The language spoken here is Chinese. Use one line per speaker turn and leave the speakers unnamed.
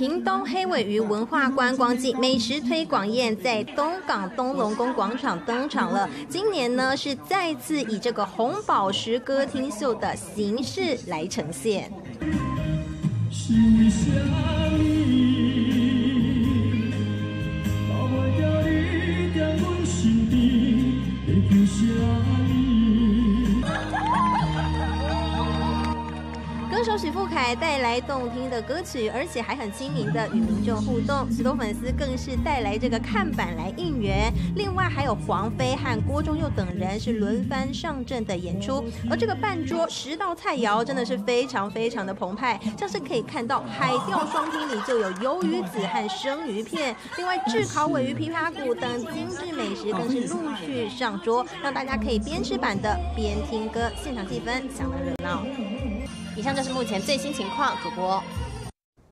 屏东黑尾鱼文化观光季美食推广宴在东港东龙宫广场登场了。今年呢是再次以这个红宝石歌厅秀的形式来呈现。歌手许富凯带来动听的歌曲，而且还很亲民的与民众互动，许多粉丝更是带来这个看板来应援。另外还有黄飞和郭忠佑等人是轮番上阵的演出，而这个半桌十道菜肴真的是非常非常的澎湃，像是可以看到海钓双拼里就有鱿鱼子和生鱼片，另外炙烤尾鱼、琵琶骨等精致美食更是陆续上桌，让大家可以边吃板的边听歌，现场气氛相当热闹。以上就是目前最新情况，主播。